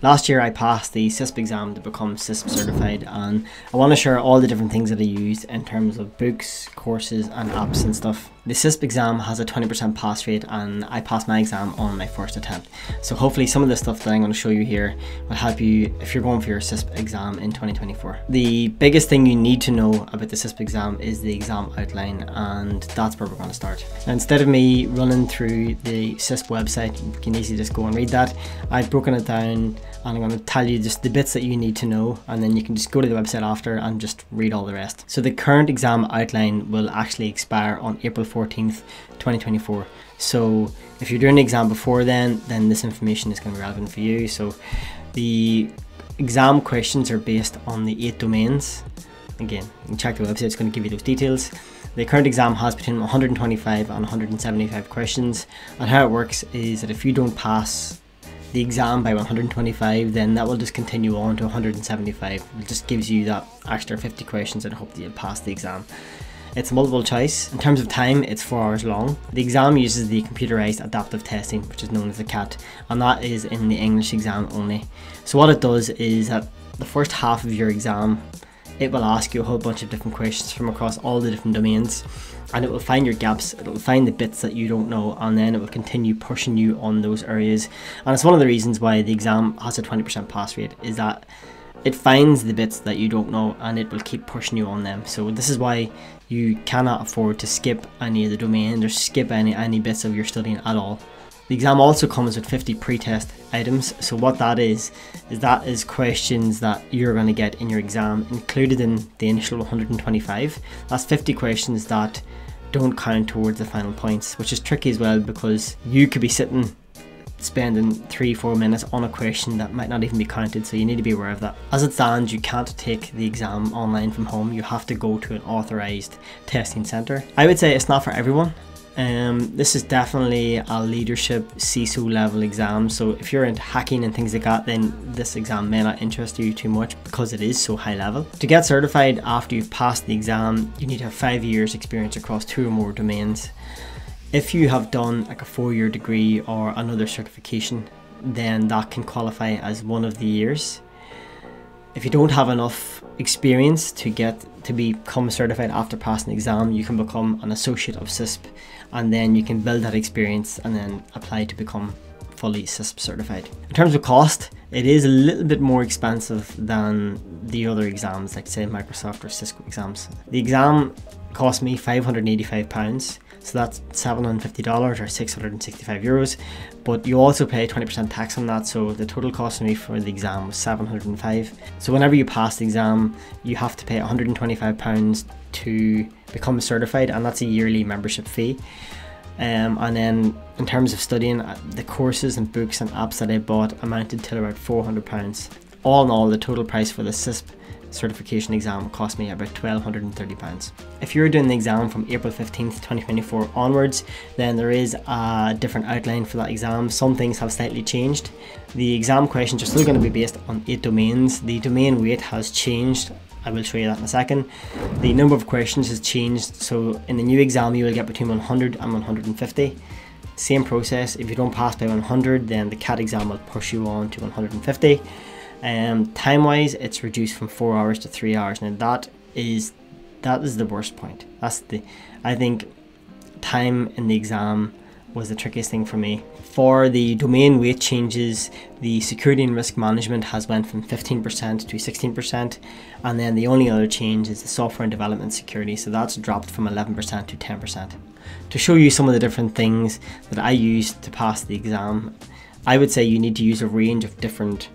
Last year I passed the CISSP exam to become CISSP certified and I want to share all the different things that I used in terms of books, courses and apps and stuff. The CISSP exam has a 20% pass rate and I passed my exam on my first attempt. So hopefully some of the stuff that I'm going to show you here will help you if you're going for your CISSP exam in 2024. The biggest thing you need to know about the CISSP exam is the exam outline and that's where we're going to start. Now instead of me running through the CISSP website, you can easily just go and read that. I've broken it down and I'm going to tell you just the bits that you need to know and then you can just go to the website after and just read all the rest. So the current exam outline will actually expire on April 14th 2024 so if you're doing the exam before then then this information is going to be relevant for you. So the exam questions are based on the eight domains. Again check the website it's going to give you those details. The current exam has between 125 and 175 questions and how it works is that if you don't pass the exam by 125 then that will just continue on to 175 it just gives you that extra 50 questions and hope that you'll pass the exam it's multiple choice. In terms of time, it's four hours long. The exam uses the computerized adaptive testing, which is known as the CAT, and that is in the English exam only. So what it does is that the first half of your exam, it will ask you a whole bunch of different questions from across all the different domains and it will find your gaps, it will find the bits that you don't know, and then it will continue pushing you on those areas. And it's one of the reasons why the exam has a 20% pass rate, is that it finds the bits that you don't know and it will keep pushing you on them. So this is why you cannot afford to skip any of the domains or skip any, any bits of your studying at all. The exam also comes with 50 pre-test items. So what that is, is that is questions that you're going to get in your exam included in the initial 125. That's 50 questions that don't count towards the final points, which is tricky as well because you could be sitting spending three, four minutes on a question that might not even be counted, so you need to be aware of that. As it stands, you can't take the exam online from home, you have to go to an authorised testing centre. I would say it's not for everyone. Um, this is definitely a leadership CISO level exam, so if you're into hacking and things like that, then this exam may not interest you too much because it is so high level. To get certified after you've passed the exam, you need to have five years experience across two or more domains. If you have done like a four year degree or another certification, then that can qualify as one of the years. If you don't have enough experience to get to become certified after passing the exam, you can become an associate of CISSP and then you can build that experience and then apply to become fully CISSP certified. In terms of cost, it is a little bit more expensive than the other exams like say Microsoft or Cisco exams. The exam cost me £585 so that's $750 or 665 euros. But you also pay 20% tax on that so the total cost for me for the exam was 705 so whenever you pass the exam you have to pay 125 pounds to become certified and that's a yearly membership fee. Um, and then in terms of studying uh, the courses and books and apps that I bought amounted to about 400 pounds. All in all the total price for the CISSP certification exam cost me about £1,230. If you're doing the exam from April 15th 2024 onwards then there is a different outline for that exam. Some things have slightly changed. The exam questions are still going to be based on 8 domains. The domain weight has changed I will show you that in a second. The number of questions has changed so in the new exam you will get between 100 and 150. Same process, if you don't pass by 100 then the CAT exam will push you on to 150 um, time wise, it's reduced from four hours to three hours. Now that is that is the worst point. That's the I think time in the exam was the trickiest thing for me. For the domain weight changes, the security and risk management has went from 15% to 16%, and then the only other change is the software and development security, so that's dropped from 11% to 10%. To show you some of the different things that I used to pass the exam, I would say you need to use a range of different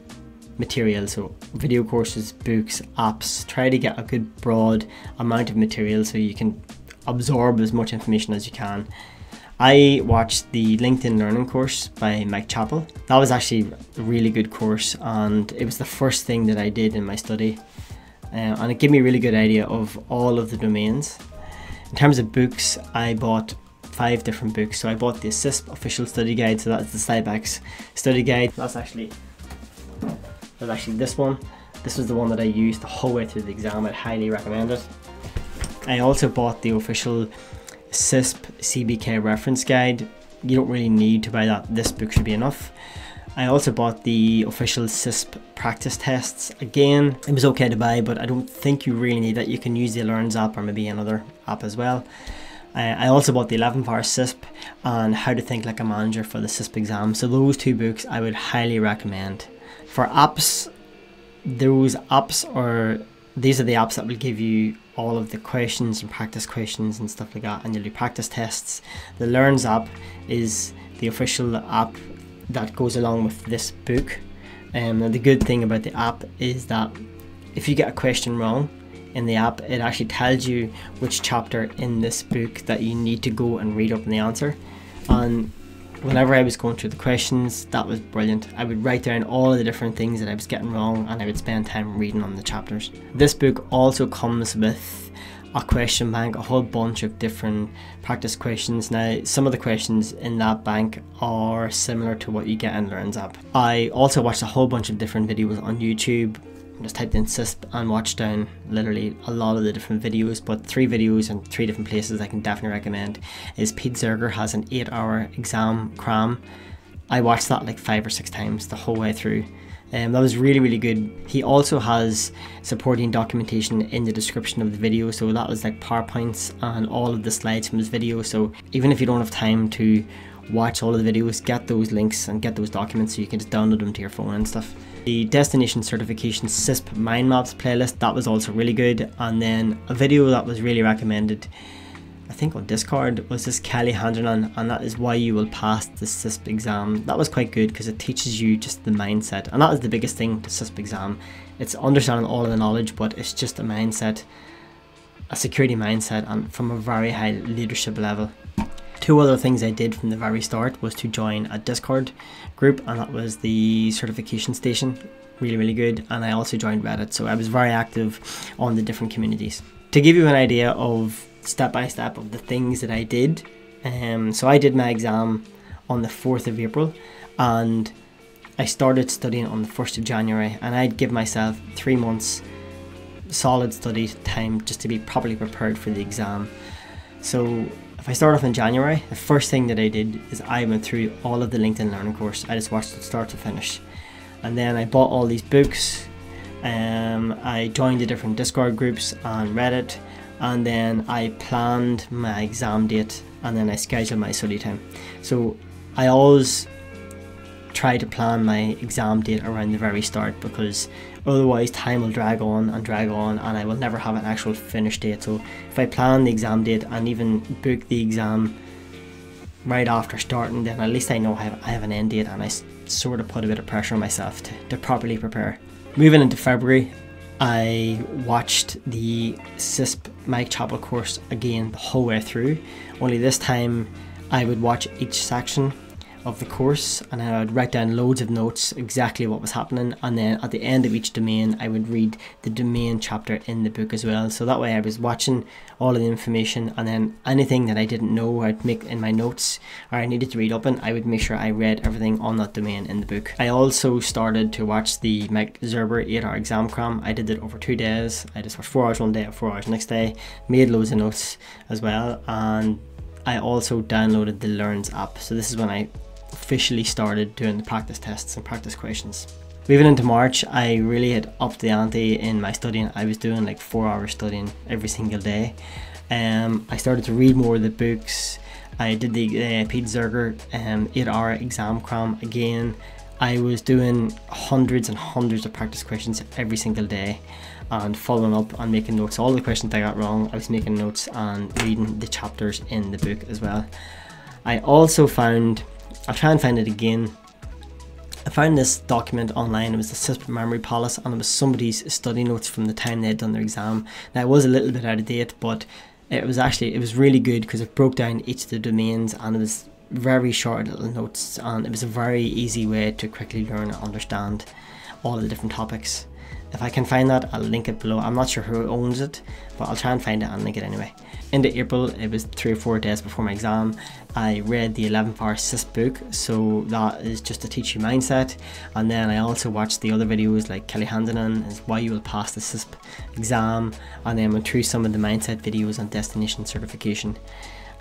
material so video courses books apps try to get a good broad amount of material so you can absorb as much information as you can I watched the LinkedIn Learning course by Mike Chapple. That was actually a really good course and it was the first thing that I did in my study. Uh, and it gave me a really good idea of all of the domains. In terms of books, I bought five different books. So I bought the CISSP official study guide, so that's the Sybex study guide. That's actually was actually this one. This was the one that I used the whole way through the exam. I'd highly recommend it. I also bought the official CISSP CBK reference guide. You don't really need to buy that. This book should be enough. I also bought the official CISSP practice tests. Again, it was okay to buy, but I don't think you really need that. You can use the LearnzApp or maybe another app as well. I also bought the 11 hour CISSP and How to Think Like a Manager for the CISSP exam. So those two books I would highly recommend. For apps, those apps are these are the apps that will give you all of the questions and practice questions and stuff like that and you'll do practice tests. The LearnzApp is the official app that goes along with this book. Um, and the good thing about the app is that if you get a question wrong in the app, it actually tells you which chapter in this book that you need to go and read up in the answer. And whenever I was going through the questions, that was brilliant. I would write down all the different things that I was getting wrong and I would spend time reading on the chapters. This book also comes with a question bank, a whole bunch of different practice questions. Now, some of the questions in that bank are similar to what you get in LearnzApp. I also watched a whole bunch of different videos on YouTube. Just typed in CISSP and watched down literally a lot of the different videos, but three videos in three different places I can definitely recommend is Pete Zerger has an eight hour exam cram. I watched that like five or six times the whole way through um, that was really, really good. He also has supporting documentation in the description of the video. So that was like PowerPoints and all of the slides from his video. So even if you don't have time to watch all of the videos, get those links and get those documents so you can just download them to your phone and stuff. The Destination Certification CISSP Mind Maps playlist, that was also really good. And then a video that was really recommended I think on Discord was this Kelly Handernan, and that is why you will pass the CISSP exam. That was quite good because it teaches you just the mindset, and that is the biggest thing the CISSP exam. It's understanding all of the knowledge, but it's just a mindset, a security mindset, and from a very high leadership level. Two other things I did from the very start was to join a Discord group, and that was the certification station. Really, really good. And I also joined Reddit, so I was very active on the different communities. To give you an idea of step by step of the things that I did. Um, so I did my exam on the 4th of April and I started studying on the 1st of January and I'd give myself three months solid study time just to be properly prepared for the exam. So if I start off in January, the first thing that I did is I went through all of the LinkedIn Learning course. I just watched it start to finish. And then I bought all these books. Um, I joined the different Discord groups on Reddit and then I planned my exam date and then I scheduled my study time. So I always try to plan my exam date around the very start because otherwise time will drag on and drag on and I will never have an actual finish date. So if I plan the exam date and even book the exam right after starting then at least I know I have, I have an end date and I sort of put a bit of pressure on myself to, to properly prepare. Moving into February I watched the CISSP Mike Chapple course again the whole way through, only this time I would watch each section of the course and I would write down loads of notes exactly what was happening and then at the end of each domain I would read the domain chapter in the book as well so that way I was watching all of the information and then anything that I didn't know I'd make in my notes or I needed to read up in I would make sure I read everything on that domain in the book. I also started to watch the Mike Zerger 8 hour exam cram. I did it over two days. I just watched 4 hours one day 4 hours next day made loads of notes as well and I also downloaded the LearnzApp. So this is when I officially started doing the practice tests and practice questions. Moving into March, I really had upped the ante in my studying. I was doing like four hours studying every single day. Um, I started to read more of the books. I did the uh, Pete Zerger um, 8 hour exam cram again. I was doing hundreds and hundreds of practice questions every single day and following up and making notes. All the questions I got wrong, I was making notes and reading the chapters in the book as well. I also found I'll try and find it again. I found this document online. It was the CISSP Memory Palace, and it was somebody's study notes from the time they had done their exam. Now it was a little bit out of date, but it was actually it was really good because it broke down each of the domains, and it was very short little notes, and it was a very easy way to quickly learn and understand all the different topics. If I can find that, I'll link it below. I'm not sure who owns it, but I'll try and find it and link it anyway. Into April, it was three or four days before my exam. I read the 11th hour CISSP book, so that is just to teach you mindset. And then I also watched the other videos like Kelly Handernan is why you will pass the CISSP exam, and then went through some of the mindset videos on destination certification.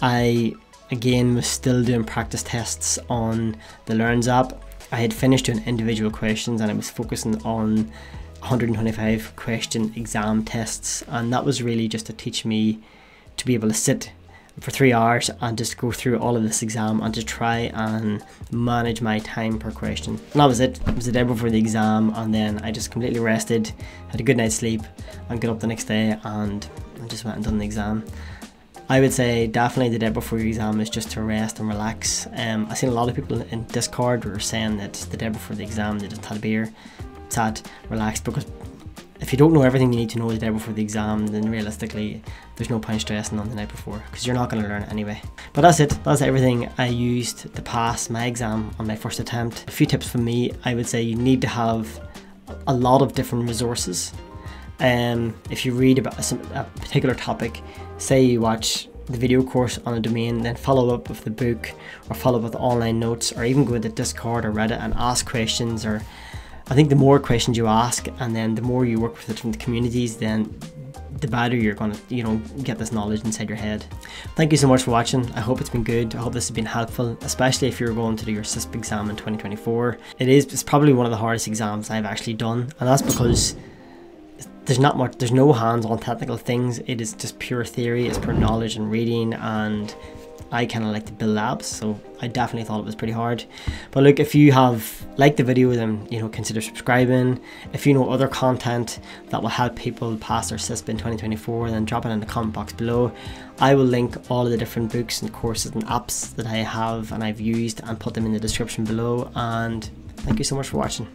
I again was still doing practice tests on the LearnzApp I had finished doing individual questions and I was focusing on 125 question exam tests, and that was really just to teach me to be able to sit for three hours and just go through all of this exam and to try and manage my time per question. And that was it. It was the day before the exam, and then I just completely rested, had a good night's sleep, and got up the next day and I just went and done the exam. I would say definitely the day before your exam is just to rest and relax. Um, I've seen a lot of people in Discord were saying that the day before the exam they just had a beer, sat, relaxed because if you don't know everything you need to know the day before the exam, then realistically, there's no point stressing on the night before because you're not going to learn it anyway. But that's it. That's everything I used to pass my exam on my first attempt. A few tips from me. I would say you need to have a lot of different resources. Um, if you read about a, a particular topic, say you watch the video course on a domain, then follow up with the book or follow up with online notes or even go into Discord or Reddit and ask questions or I think the more questions you ask and then the more you work with it from the different communities then the better you're gonna you know get this knowledge inside your head. Thank you so much for watching. I hope it's been good. I hope this has been helpful, especially if you're going to do your CISSP exam in 2024. It is it's probably one of the hardest exams I've actually done and that's because there's not much there's no hands-on technical things it is just pure theory it's pure knowledge and reading and I kind of like to build apps, so I definitely thought it was pretty hard. But look if you have liked the video then you know consider subscribing. If you know other content that will help people pass their CISSP in 2024 then drop it in the comment box below. I will link all of the different books and courses and apps that I have and I've used and put them in the description below. And thank you so much for watching